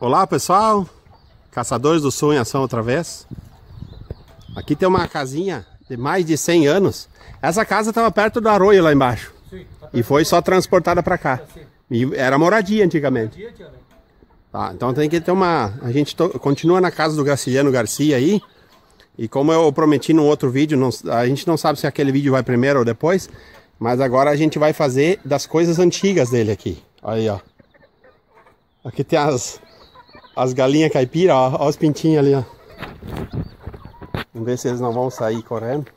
Olá pessoal, Caçadores do Sul em ação outra vez. Aqui tem uma casinha de mais de 100 anos. Essa casa estava perto do arroio lá embaixo. Sim, tá E foi só transportada para cá. E era moradia antigamente. né? Tá, então tem que ter uma. A gente to- continua na casa do Graciliano Garcia aí. E como eu prometi no outro vídeo, não- a gente não sabe se aquele vídeo vai primeiro ou depois. Mas agora a gente vai fazer das coisas antigas dele aqui. Aí, ó. Aqui tem as, as galinhas caipira, ó, ó os pintinhos ali, ó. Vamos ver se eles não vão sair correndo.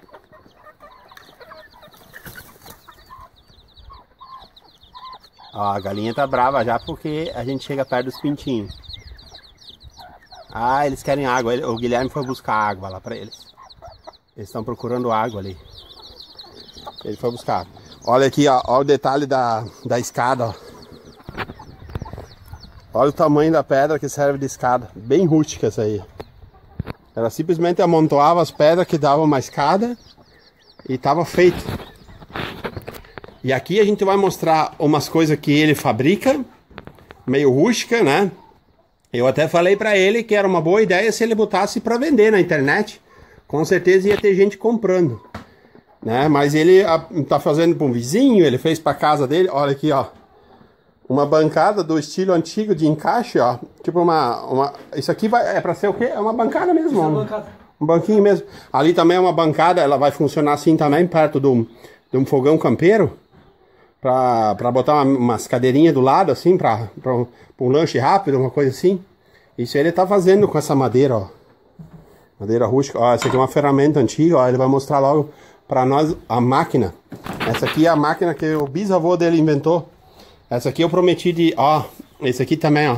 Ó, a galinha tá brava já porque a gente chega perto dos pintinhos. Ah, eles querem água. O Guilherme foi buscar água lá pra eles. Eles estão procurando água ali. Ele foi buscar. Olha aqui, ó, ó o detalhe da, da escada, ó. Olha o tamanho da pedra que serve de escada. Bem rústica essa aí. Ela simplesmente amontoava as pedras que davam uma escada e tava feito. E aqui a gente vai mostrar umas coisas que ele fabrica, meio rústica, né? Eu até falei pra ele que era uma boa ideia se ele botasse para vender na internet. Com certeza ia ter gente comprando, né? Mas ele ah, tá fazendo para um vizinho, ele fez para casa dele. Olha aqui, ó. Uma bancada do estilo antigo de encaixe, ó. Tipo uma, uma isso aqui vai é para ser o quê? É uma bancada mesmo. Essa ó. bancada. Um banquinho mesmo. Ali também é uma bancada, ela vai funcionar assim também, perto de um, de um fogão campeiro. Pra, pra botar uma- umas cadeirinhas do lado, assim, pra, pra, um, pra um lanche rápido, uma coisa assim. Isso ele tá fazendo com essa madeira, ó. Madeira rústica. Ó, essa aqui é uma ferramenta antiga, ó. Ele vai mostrar logo pra nós a máquina. Essa aqui é a máquina que o bisavô dele inventou. Essa aqui eu prometi de. Ó, esse aqui também, ó.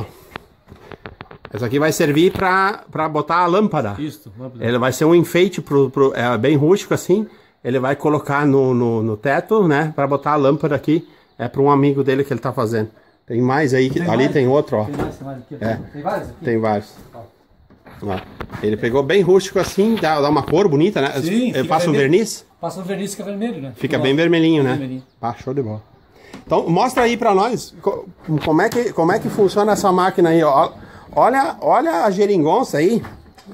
Essa aqui vai servir pra, pra botar a lâmpada. Isso, lâmpada. Ele vai ser um enfeite pro, pro- é bem rústico assim. Ele vai colocar no, no, no teto, né? Pra botar a lâmpada aqui. É para um amigo dele que ele tá fazendo. Tem mais aí, que- Tem ali tem outro, ó. Tem mais, tem mais aqui. É. Tem vários aqui? Tem vários. Ó. Ele pegou bem rústico assim, dá, dá uma cor bonita, né? Sim, Eu faço um vermelho. verniz, Passa o verniz fica vermelho, né? fica Ó, bem vermelhinho, né? vermelhinho. Ah, show de bola. Então, mostra aí pra nós co- como é que, como é que funciona essa máquina aí, ó. Olha, olha a geringonça aí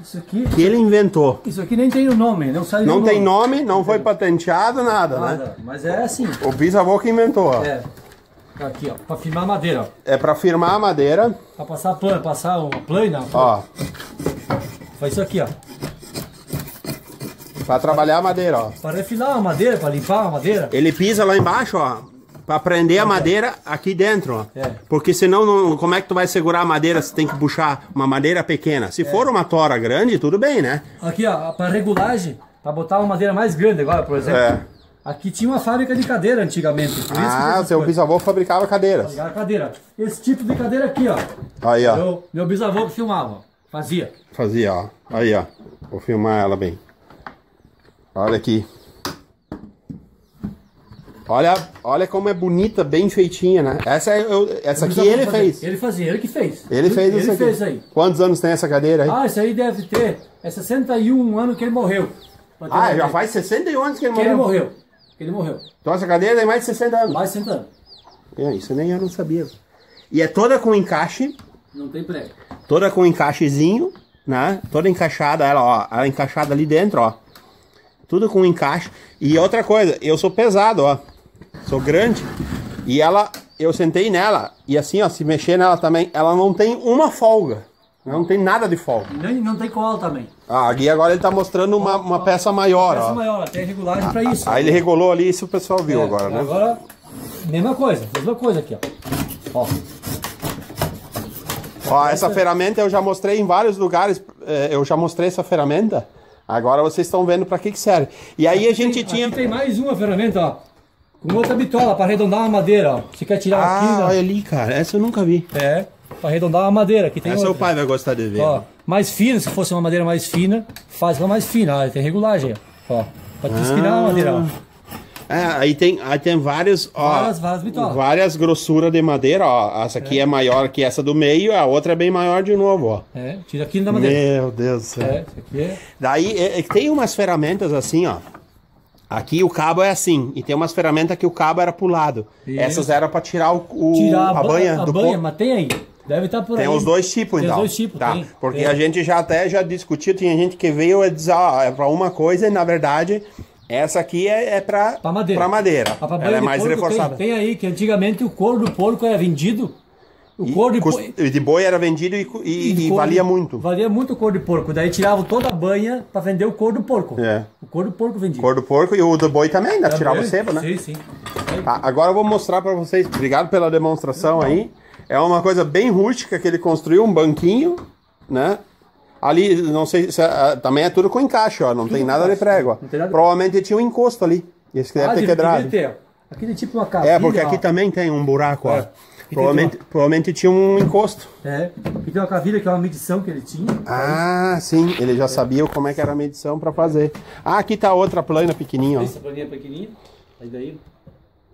Isso aqui, que ele inventou. isso aqui nem tem o nome, não sai Não tem nome, não foi patenteado, nada, né? Nada, mas é assim. O bisavô que inventou, ó. É. Tá Aqui, ó, pra firmar madeira, ó. É pra firmar a madeira, Pra passar plano, passar uma plana, ó. faz isso aqui, ó. Pra trabalhar a madeira, ó. Pra refilar a madeira, pra limpar a madeira. Ele pisa lá embaixo, ó. Pra prender a madeira aqui dentro, ó. É. Porque senão, não- como é que tu vai segurar a madeira se tem que puxar uma madeira pequena? Se for uma tora grande, tudo bem, né? Aqui, ó, pra regulagem, pra botar uma madeira mais grande agora, por exemplo. É. Aqui tinha uma fábrica de cadeira antigamente. Ah, seu coisas. bisavô fabricava cadeiras. Pegar a cadeira. Esse tipo de cadeira aqui, ó. Aí, ó. Meu, meu bisavô que filmava, ó. fazia. Fazia, ó. Aí, ó. Vou filmar ela bem. Olha aqui. Olha, olha como é bonita, bem feitinha, né? Essa, é, eu- essa aqui ele fez. Ele fazia, ele que fez. Ele fez ele isso aqui. fez aí. Quantos anos tem essa cadeira aí? Ah, isso aí deve ter. É 61 anos que ele morreu. Ah, já faz 61 anos que ele Que ele morreu. morreu. Que ele morreu. Então essa cadeira tem mais de 60 anos. Mais de 60 anos. É, isso nem eu não sabia. E é toda com encaixe, Não tem prego. toda com encaixezinho, né? Toda encaixada, ela, ó, ela encaixada ali dentro, ó. Tudo com encaixe. E outra coisa, eu sou pesado, ó. Sou grande. E ela, eu sentei nela, e assim, ó, se mexer nela também, ela não tem uma folga. Não tem nada de folga. Nem, não tem cola também. Ah, aqui agora ele tá mostrando uma, uma peça maior, Essa ó. maior, tem regulagem pra isso. Aí ele regulou ali, isso o pessoal viu É, agora, né? Agora, mesma coisa. Mesma coisa aqui, ó. Ó. Ó, essa ferramenta eu já mostrei em vários lugares, eh, eu já mostrei essa ferramenta. Agora vocês estão vendo para que que serve. E aí a gente Tem- tinha Aqui tem mais uma ferramenta, ó. Com outra bitola pra arredondar uma madeira, ó. Você quer tirar Ah, aqui, olha ali, cara, essa eu nunca vi. É, pra arredondar uma madeira. Aqui tem Essa o outra. pai vai gostar de ver. Ó, mais fina, se fosse uma madeira mais fina, faz ela mais fina. Ó, tem regulagem, ó. Te espinar a madeira, ó. É, aí tem, aí tem vários, ó, Várias- várias bitolas. várias grossuras de madeira, ó. Essa aqui é. maior que essa do meio, a outra é bem maior de novo, ó. É, tira aqui da madeira. Meu Deus do céu. É, isso aqui é. Daí é, é que tem umas ferramentas assim, ó. Aqui o cabo é assim, e tem umas ferramentas que o cabo era pro lado. Isso. Essas eram pra tirar o, o- Tirar a, ba- banha a do banha, mas tem aí. Deve estar por Tem aí. os dois tipos, Tem então. os dois tipos, tá. tem. Porque tem. a gente já até já discutiu, tinha gente que veio e dizer, ó, é pra uma coisa e na verdade essa aqui é, é pra, Pra madeira. pra madeira. A pra Ela é mais reforçada. Tem, tem aí que antigamente o couro do porco era vendido. O E couro de cust- e de boi era vendido e, e- e couro valia de- muito. Valia muito o couro de porco. Daí tiravam toda a banha pra vender o couro do porco. É. O couro do porco vendia. Cor do porco e o do boi também, ainda Também. tirava o sebo, né? Sim, sim. Tá, agora eu vou mostrar pra vocês. Obrigado pela demonstração aí. É uma coisa bem rústica que ele construiu, um banquinho, né? Ali, não sei se ah, também é tudo com encaixe, ó. Não tem com nada de encaixe. prego. ó. Não tem nada de- Provavelmente tinha um encosto ali. Esse que deve Ah, ter devia- quebrado. Aqui tem tipo uma cavilha. É, porque aqui ó. também tem um buraco, ó. É. Provavelmente, provavelmente tinha um encosto. É. Tem uma cavilha que é uma medição que ele tinha. Ah, sim. Ele já sabia como é que era a medição pra fazer. Ah, aqui tá outra plana pequenininha, ó. Essa planinha pequenininha. Aí daí.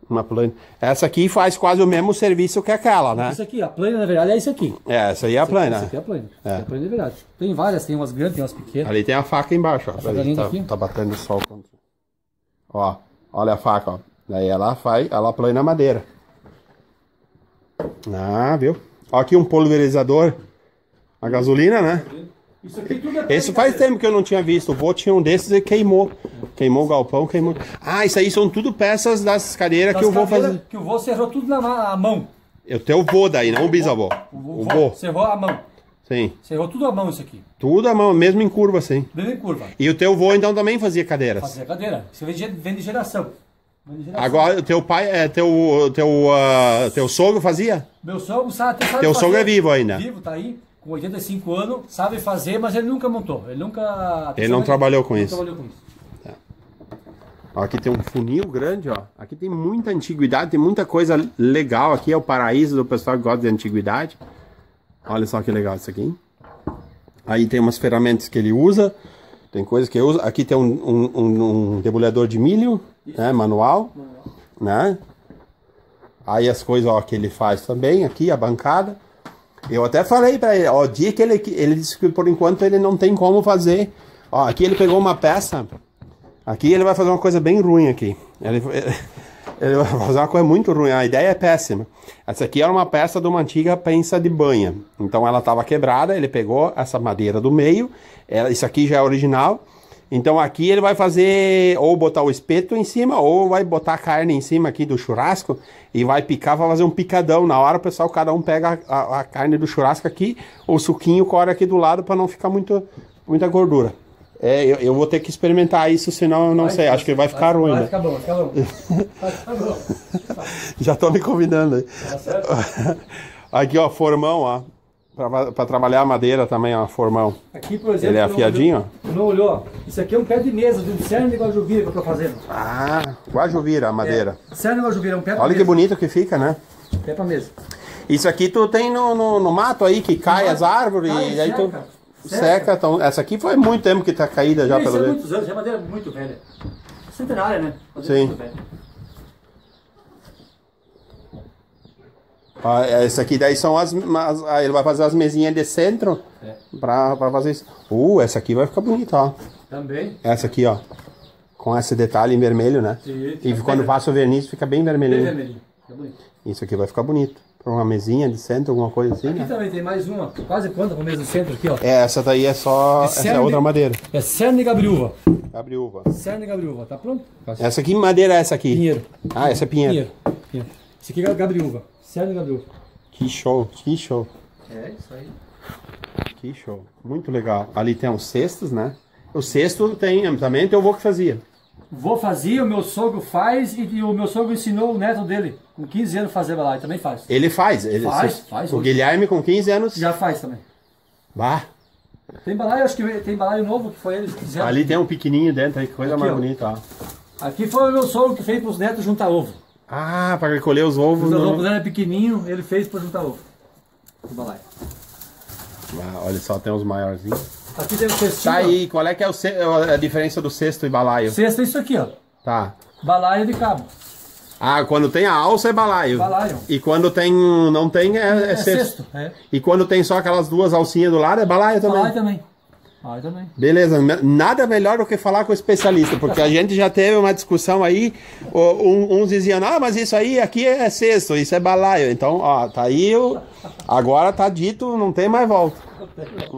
Uma plana. Essa aqui faz quase o mesmo serviço que aquela, né? Isso aqui, a plana na verdade é isso aqui. É, essa aí é a Essa plana. aqui é a plana. Essa aqui é a plana de verdade. Tem várias, tem umas grandes, tem umas pequenas. Ali tem a faca embaixo, ó. Linda tá, aqui. tá batendo o sol. Ó, olha a faca, ó. Daí ela faz, ela plana a madeira. Ah, viu? Ó, aqui um pulverizador a gasolina, né? Isso aqui tudo é Esse faz tempo que eu não tinha visto. O vô tinha um desses e queimou. Queimou o galpão, queimou. Ah, isso aí são tudo peças das cadeiras que eu vou fazer. Que o vô cerrou tudo na a mão. Eu tenho o vô daí, não o bisavô. O vô. Cerrou a mão. Sim. Cerrou tudo a mão isso aqui. Tudo à mão, mesmo em curva, assim. Bem em curva. E o teu vô então também fazia cadeiras. Fazer a cadeira. Isso vem de geração. Agora, teu pai, é, teu, teu, ah, teu sogro fazia? Meu sogro sabe, sabe Teu fazer. sogro é vivo ainda? Vivo, tá aí. Com 85 anos, sabe fazer, mas ele nunca montou. Ele nunca. Ele não trabalhou com não isso. trabalhou com isso. Ó, aqui tem um funil grande, ó. Aqui tem muita antiguidade, tem muita coisa legal. Aqui é o paraíso do pessoal que gosta de antiguidade. Olha só que legal isso aqui. Aí tem umas ferramentas que ele usa. Tem coisas que ele usa. Aqui tem um, um, um- um debulhador de milho, né? Manual, né? Aí as coisas ó, que ele faz também, aqui a bancada. Eu até falei pra ele, ó, o dia que ele, ele disse que por enquanto ele não tem como fazer. Ó, aqui ele pegou uma peça Aqui ele vai fazer uma coisa bem ruim aqui. Ele, ele vai fazer uma coisa muito ruim. A ideia é péssima. Essa aqui era uma peça de uma antiga pensa de banha. Então ela estava quebrada, ele pegou essa madeira do meio. Ela, isso aqui já é original. Então aqui ele vai fazer ou botar o espeto em cima ou vai botar a carne em cima aqui do churrasco e vai picar, vai fazer um picadão. Na hora o pessoal, cada um pega a, a- a carne do churrasco aqui, o suquinho corre aqui do lado para não ficar muito, muita gordura. É, eu, eu vou ter que experimentar isso, senão eu não sei. Acho que vai ficar ruim. Vai né? ficar bom, vai ficar bom. Vai ficar bom. Já tô me convidando aí. Tá certo? Aqui, ó, formão, ó. Pra trabalhar a madeira também, ó, formão. Aqui, por exemplo. Ele é não afiadinho, olhou- Não olhou? Isso aqui é um pé de mesa de um cerne de guajuvira que eu tô fazendo. Ah, guajuvira a madeira. Cerne de guajuvira é um pé pra Olha que mesa. bonito que fica, né? Pé pra mesa. Isso aqui tu tem no, no, no mato aí, que cai as árvores Cai, e aí tu seca. seca. Então, essa aqui foi muito tempo que tá caída já, Isso pelo é jeito. muitos anos, é madeira muito velha. Centenária, né? Madeira Sim. muito velha. Ah, essa aqui daí são as, as- ah, ele vai fazer as mesinhas de centro É. pra, pra fazer isso. Uh, essa aqui vai ficar bonita, ó. Também. Essa aqui, ó. Com esse detalhe em vermelho, né? Sim, E quando bem- passa o verniz fica bem Bem vermelhinho. vermelhinho. Fica bonito. Isso aqui vai ficar bonito. Pra uma mesinha de centro, alguma coisa assim, Aqui né? também tem mais uma, quase quanto com o mesmo centro aqui, ó. É, essa daí é só. essa é outra madeira. É cerne de gabriúva. Gabriúva. Cerne de gabriúva, tá pronto? Essa aqui, madeira é essa aqui? Pinheiro. Ah, essa é pinheiro. Pinheiro. Pinheiro. Aqui é gabriúva. De gabriúva. Que show, que show, É, isso aí. que show. Muito legal. Ali tem os cestos, né? O cesto tem, também tem o vô que fazia. Vou fazer, o meu sogro faz e, e o meu sogro ensinou o neto dele, com 15 anos, fazer balai. Também faz. Ele faz. Ele, Faz, cê- faz O hoje. Guilherme com 15 anos. Já faz também. Bah, Tem balai, acho que tem balai novo que foi eles que fizeram. ali tem um pequenininho dentro aí, que coisa Aqui, mais ó. bonita, ó. Aqui foi o meu sogro que fez para os netos juntar ovo. Ah, para recolher os ovos. Os no- ovos eram pequenininho, ele fez para juntar ovo. O balai. Ah, olha só, tem os maiorzinhos. Aqui tem o cestinho. Tá aí, qual é que é a diferença do cesto e balaio? Cesto é isso aqui, ó. Tá. Balaio de cabo. Ah, quando tem a alça é balaio. Balaio. E quando tem não tem é, é É cesto. cesto. É. E quando tem só aquelas duas alcinhas do lado é balaio também. Balaio também. Ah, eu também. Beleza, nada melhor do que falar com o especialista, porque a gente já teve uma discussão aí, um- uns diziam, ah, mas isso aí aqui é cesto, isso é balaio. Então, ó, tá aí, o- agora tá dito, não tem mais volta.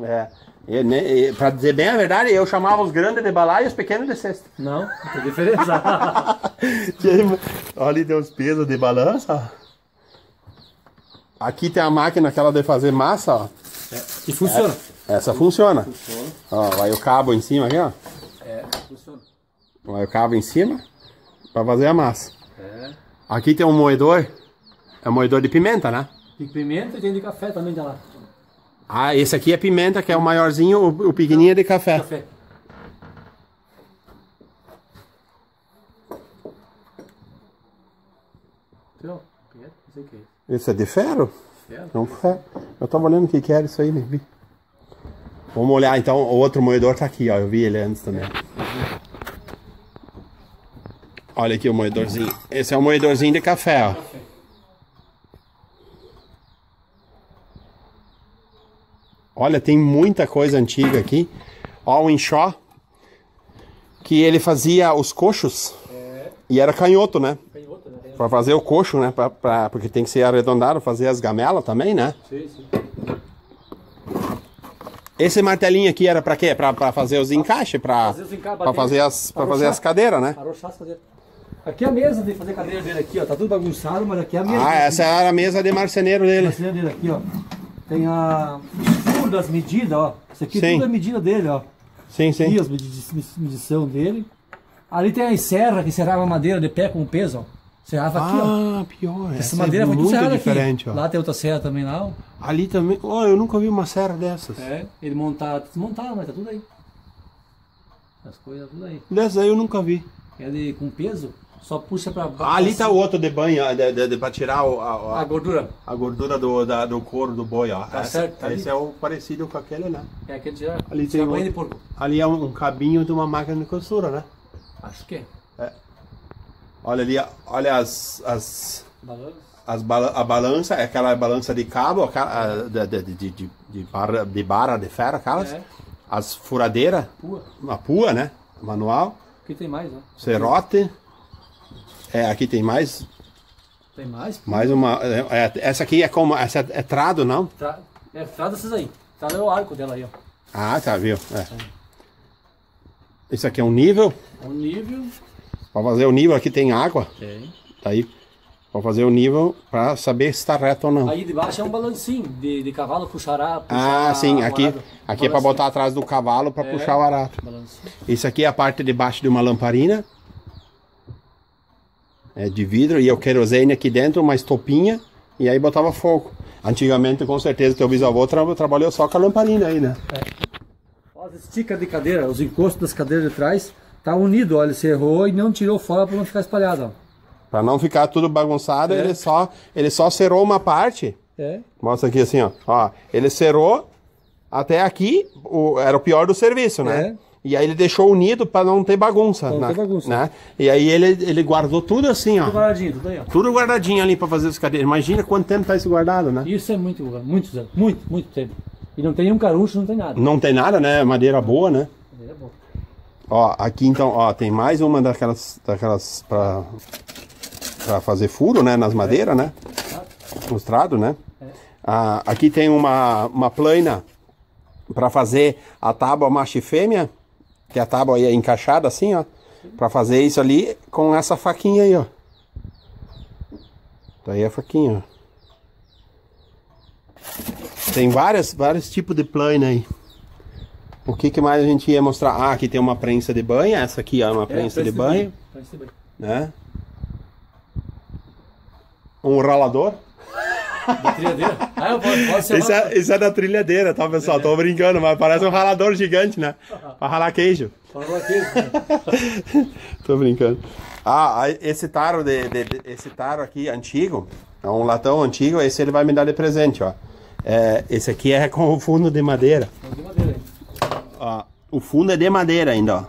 É. E, e, pra dizer bem a verdade, eu chamava os grandes de balaio e os pequenos de cesto. Não, não tem diferença. Olha, ali tem os pesos de balança, ó. Aqui tem a máquina aquela de fazer massa, ó. e funciona. Essa funciona. Funciona. Ó, vai o cabo em cima aqui, ó. É, funciona. Vai o cabo em cima pra fazer a massa. É. Aqui tem um moedor. É um moedor de pimenta, né? Tem pimenta e tem de café também, tá lá. Ah, esse aqui é pimenta, que é o maiorzinho, o, o pequenininho é de café. Café. Então, pimenta, não sei o que é isso. É de ferro? Ferro? Não ferro. Eu tava olhando o que que era isso aí, vi. Vamos olhar então, o outro moedor tá aqui, ó. Eu vi ele antes também. Olha aqui o moedorzinho. Esse é o moedorzinho de café, ó. Olha, tem muita coisa antiga aqui. Ó, o enxó. Que ele fazia os coxos. E era canhoto, né? Outra, né? Pra fazer o coxo, né? Pra, pra- porque tem que ser arredondado, fazer as gamelas também, né? Sim, sim. Esse martelinho aqui era pra quê? Pra, pra fazer os encaixes, pra, Fazer os bater, fazer as, pra fazer as cadeiras, né? Arrochar as cadeiras. Aqui é a mesa de fazer cadeira dele aqui, ó. Tá tudo bagunçado, mas aqui é a mesa. Ah, essa era a mesa de marceneiro dele. Mesa dele aqui, ó. Tem a furo das medidas, ó. Isso aqui Sim. tudo é medida dele, ó. Sim, Aqui sim. as medi- medição dele. Ali tem a serra que serrava madeira de pé com peso, ó. Serrava aqui, ó. Ah, pior. Essa Essa madeira é foi tudo muito serrada diferente, aqui. ó. Lá tem outra serra também lá, ó. Ali também. Ó, eu nunca vi uma serra dessas. É, ele montava, desmontava, mas tá tudo aí. As coisas tudo aí. Dessa aí eu nunca vi. É de, com peso, só puxa pra baixo. Ah, ali tá o outro de banho, de, de, de, pra tirar o- a, A a, gordura. a gordura do, da- do couro do boi, ó. Tá Essa- certo, tá esse é o parecido com aquele, né? É aquele tira, Ali tem banho de porco. Ali é um, um cabinho de uma máquina de costura, né? Acho que é. Olha ali, olha as, as, Balanço. as bala- a balança, é aquela balança de cabo, aquela, de, de, de, de, barra, de barra de ferro, aquelas. É. As furadeiras, Pua. a pua, né? Manual, Aqui tem mais, ó. serrote. É, aqui tem mais, Tem mais? mais uma. é, é, essa aqui é como. Essa é trado, não? Tra... É, trata essas aí. Trata é o arco dela aí, ó. Ah, tá, viu? É. Isso aqui é um nível. É um nível. Para fazer o nível aqui tem água. Tem. Tá aí. Para fazer o nível para saber se está reto ou não. Aí debaixo é um balancinho de, de cavalo puxará. Ah, puxar sim, aqui, arado. aqui é para botar atrás do cavalo para É. puxar o arato. Balancinho. Isso aqui é a parte de baixo de uma lamparina. É de vidro e o querosene aqui dentro, uma estopinha e aí botava fogo. Antigamente, com certeza, teu bisavô tra trabalhou só com a lamparina aí, né? Ó, as esticas de cadeira, os encostos das cadeiras de trás, tá unido, ó. Ele cerrou e não tirou fora para não ficar espalhado, ó. Para não ficar tudo bagunçado, É. ele só ele só cerou uma parte. É. Mostra aqui assim, ó. ó ele cerou até aqui, o, era o pior do serviço, né? É. E aí ele deixou unido para não ter bagunça, não né? ter bagunça. né? E aí ele, ele guardou tudo assim, ó. Tudo guardadinho, tudo aí, ó. Tudo guardadinho ali para fazer os cadeiras. Imagina quanto tempo tá isso guardado, né? Isso é muito, muito, muito, muito tempo. E não tem nenhum caruncho, não tem nada. Não tem nada, né? Madeira boa, né? É bom. Ó, aqui então, ó, tem mais uma daquelas daquelas para para fazer furo, né, nas madeiras, né? Mostrado, né? Ah, aqui tem uma uma plana para fazer a tábua macho e fêmea, que a tábua aí é encaixada assim, ó, para fazer isso ali com essa faquinha aí, ó. Daí a faquinha, ó. Tem várias, vários tipos de plana aí. O que, que mais a gente ia mostrar? Ah, aqui tem uma prensa de banho. Essa aqui é uma prensa de banho, Prensa de banho. né? Um ralador. Da trilhadeira. Ah, eu posso, posso Isso é, isso é da trilhadeira, tá, pessoal? Tô brincando, mas parece um ralador gigante, né? Pra ralar queijo. Fala aqui, né? Tô brincando. Ah, esse taro, de, de- de- esse taro aqui antigo, é um latão antigo, esse ele vai me dar de presente, ó. É, esse aqui é com o fundo de madeira. Não tem madeira. Ó, o fundo é de madeira ainda, ó.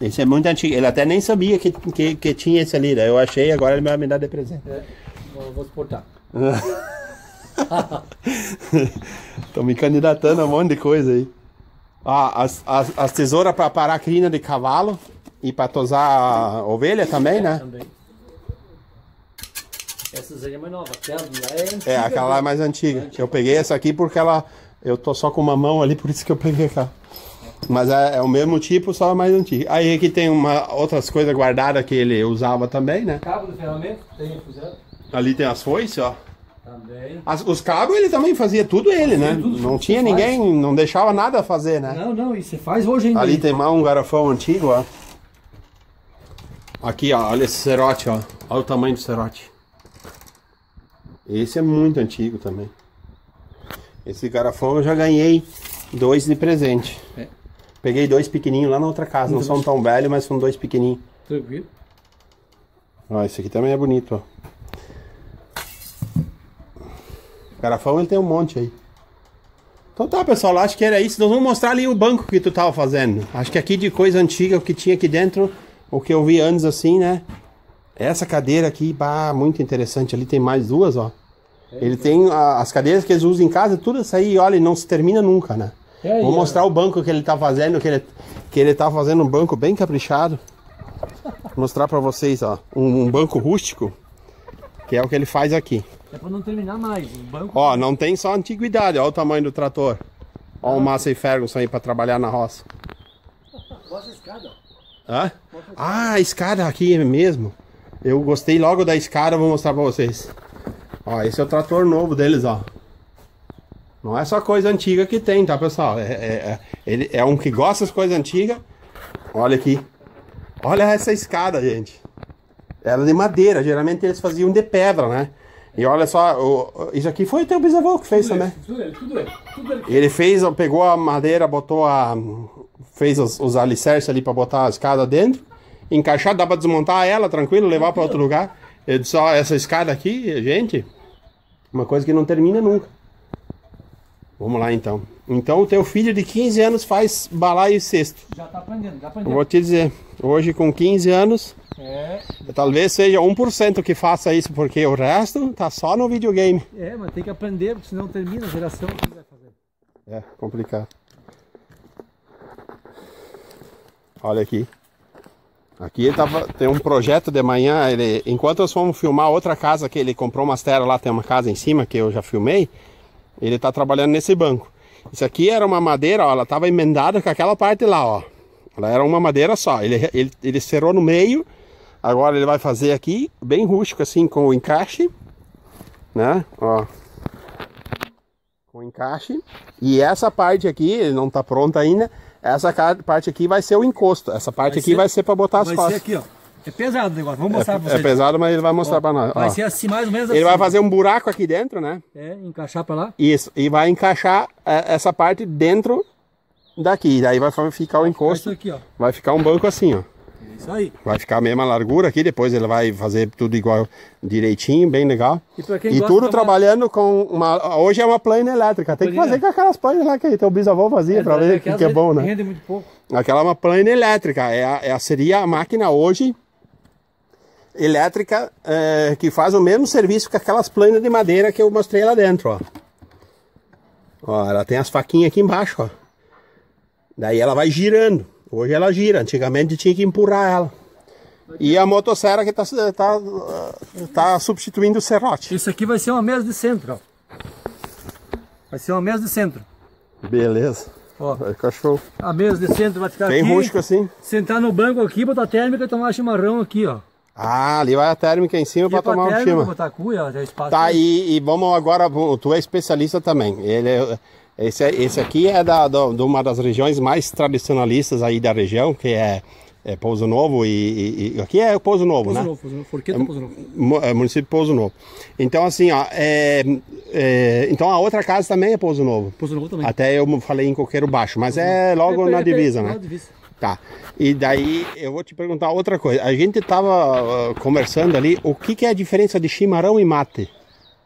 Esse é muito antigo. Ele até nem sabia que, que, que tinha esse ali. Daí eu achei, agora ele vai me dar de presente. É, vou, exportar. Tô me candidatando a um monte de coisa aí. Ah, as, as, as tesouras para parar a crina de cavalo e para tosar a ovelha também, né? Também. Essas aí é mais nova. Aquela lá é antiga. É, aquela lá é mais antiga. Eu peguei essa aqui porque ela. Eu tô só com uma mão ali, por isso que eu peguei aquela. Mas é, é o mesmo tipo, só mais antiga. Aí aqui tem uma, outras coisas guardadas que ele usava também, né? Cabo de ferramenta, tem fuzil. Ali tem as foices, ó. Também. As- os cabos ele também fazia tudo ele, né? tudo, não tinha faz. ninguém, não deixava nada fazer, né? Não, não, e você faz hoje ainda. Ali tem mais um garrafão antigo, ó. Aqui, ó, olha esse cerote, ó. Olha o tamanho do cerote. Esse é muito antigo também. Esse garrafão eu já ganhei dois de presente. É. Peguei dois pequenininhos lá na outra casa. Não são tão velhos, mas são dois pequenininhos. Tranquilo. Ó, esse aqui também é bonito, ó. Garrafão ele tem um monte aí. Então tá, pessoal, acho que era isso. Nós vamos mostrar ali o banco que tu tava fazendo. Acho que aqui de coisa antiga, o que tinha aqui dentro, o que eu vi antes assim, né? Essa cadeira aqui, bah, muito interessante. Ali tem mais duas, ó. Ele tem a- as cadeiras que eles usam em casa, tudo isso aí, olha, não se termina nunca, né? Aí, Vou ó. mostrar o banco que ele tá fazendo, que ele, que ele tá fazendo um banco bem caprichado. Mostrar pra vocês, ó, um, um banco rústico, que é o que ele faz aqui. É pra não terminar mais. O banco. Ó, não tem só antiguidade, ó o tamanho do trator. Ó o Massey Ferguson aí pra trabalhar na roça. Mostra a escada. Hã? Ah, a escada aqui mesmo. Eu gostei logo da escada, vou mostrar pra vocês. Ó, esse é o trator novo deles, ó. Não é só coisa antiga que tem, tá, pessoal? É, é, é- ele é um que gosta das coisas antigas. Olha aqui. Olha essa escada, gente. Ela é de madeira, geralmente eles faziam de pedra, né? E olha só, o- isso aqui foi o teu bisavô que fez também. Tudo ele, tudo ele. Tudo ele. Ele fez, pegou a madeira, botou a. fez os, os alicerces ali pra botar a escada dentro, encaixar, dá pra desmontar ela tranquilo, levar pra outro lugar. Ele disse: ó, essa escada aqui, gente, uma coisa que não termina nunca. Vamos lá então. Então o teu filho de 15 anos faz balaio e cesto. Já tá aprendendo, já Eu aprendendo. vou te dizer, hoje com 15 anos, É, talvez seja 1% que faça isso, porque o resto tá só no videogame. é, mas tem que aprender, porque senão termina a geração. Que vai fazer? É, complicado. Olha aqui. Aqui ele tava, tem um projeto de manhã, ele, enquanto nós fomos filmar outra casa que ele comprou umas terras lá, tem uma casa em cima que eu já filmei, ele tá trabalhando nesse banco. Isso aqui era uma madeira, ó, ela tava emendada com aquela parte lá, ó. Ela era uma madeira só, ele, ele, ele cerrou no meio, agora ele vai fazer aqui, bem rústico assim, com o encaixe, né, ó com encaixe. E essa parte aqui, não tá pronta ainda, essa parte aqui vai ser o encosto. Essa parte Vai aqui ser- vai ser para botar as Vai ser costas. aqui, ó. É pesado o negócio. Vamos mostrar pra É, vocês. pesado, mas ele vai mostrar para nós. Vai ó. ser assim, mais ou menos Ele assim. vai fazer um buraco aqui dentro, né? É, encaixar pra lá. Isso. E vai encaixar é, essa parte dentro daqui. Daí vai ficar o Isso encosto. aqui, ó. Vai ficar um banco assim, ó. É Isso aí. Vai ficar a mesma largura aqui, depois ele vai fazer tudo igual direitinho, bem legal. E pra E tudo trabalhando com uma. Hoje é uma plana elétrica. Tem que fazer com aquelas planas lá que teu bisavô fazia pra ver o que, é bom, né? Rende muito pouco. Aquela é uma plana elétrica. É é seria a máquina hoje elétrica é, que faz o mesmo serviço que aquelas planas de madeira que eu mostrei lá dentro, ó. Ó, ela tem as faquinhas aqui embaixo, ó. Daí ela vai girando. Hoje ela gira. Antigamente tinha que empurrar ela. E a motosserra que tá, tá, tá substituindo o serrote. Isso aqui vai ser uma mesa de centro, ó. Vai ser uma mesa de centro. Beleza. Ó, Vai ficar show. a mesa de centro vai ficar Bem aqui. rústico assim. Sentar no banco aqui, botar térmica e tomar chimarrão aqui, ó. Ah, ali vai a térmica em cima para pra tomar um térmica, chima. botar cuia, já é espaço. Tá, e, e vamos agora, tu é especialista também. Ele é- esse, é- esse aqui é da, de uma das regiões mais tradicionalistas aí da região, que é, é Pouso Novo e, e- e- aqui é Pouso Novo, Pouso né? novo, pouso novo. Forqueta, pouso novo. É, município de Pouso Novo. Então assim, ó, é, é, então a outra casa também é Pouso Novo. Pouso novo também. Até eu falei em Coqueiro Baixo, mas é logo na divisa, é, né? na divisa. Tá. E daí eu vou te perguntar outra coisa. A gente tava ah, conversando ali, o que, que é a diferença de chimarrão e mate?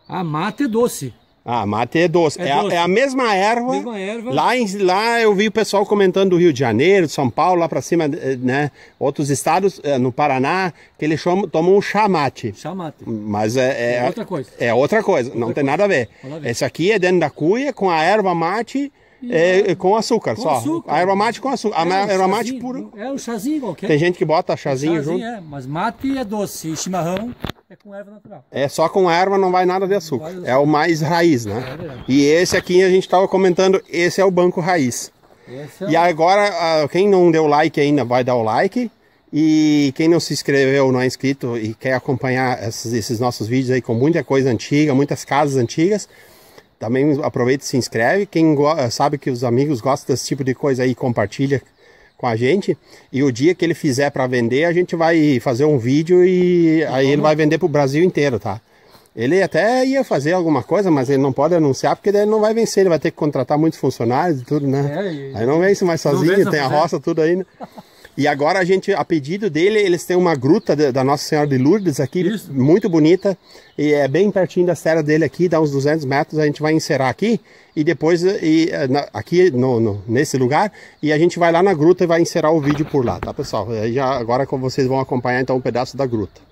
A mata é doce. Ah, mate é doce. É É, a- doce. é a mesma erva. Mesma erva. Lá, em- lá eu vi o pessoal comentando do Rio de Janeiro, de São Paulo, lá pra cima, eh, né? Outros estados, eh, no Paraná, que eles chamam, tomam um chamate. Chá mate. Mas é, é, É outra coisa. É outra coisa, não tem nada a ver. Nada a ver. Esse aqui é dentro da cuia, com a erva mate, É, é com açúcar Com só. açúcar. A erva mate com açúcar. É, um erva mate chazinho, puro. É um chazinho qualquer. Tem gente que bota chazinho, junto. é, mas mate é doce e chimarrão é com erva natural. É só com erva, não vai nada de açúcar. É o mais raiz, né? É. E esse aqui a gente estava comentando, esse é o banco raiz. É E agora, ah, quem não deu like ainda vai dar o like. E quem não se inscreveu, não é inscrito e quer acompanhar esses, esses nossos vídeos aí com muita coisa antiga, muitas casas antigas, também aproveita e se inscreve. Quem sabe que os amigos gostam desse tipo de coisa aí, compartilha com a gente. E o dia que ele fizer para vender, a gente vai fazer um vídeo e aí ele vai vender pro Brasil inteiro, tá? Ele até ia fazer alguma coisa, mas ele não pode anunciar porque daí ele não vai vencer, ele vai ter que contratar muitos funcionários e tudo, né? É, e- Aí não vence mais sozinho, vence, tem a roça tudo aí, né? E agora a gente, a pedido dele, eles têm uma gruta de- da Nossa Senhora de Lourdes aqui, Isso. muito bonita, e é bem pertinho da serra dele aqui, dá uns 200 metros, a gente vai encerar aqui, e depois, e, eh, na- aqui no, no- nesse lugar, e a gente vai lá na gruta e vai encerar o vídeo por lá, tá pessoal? Aí já, agora vocês vão acompanhar então um pedaço da gruta.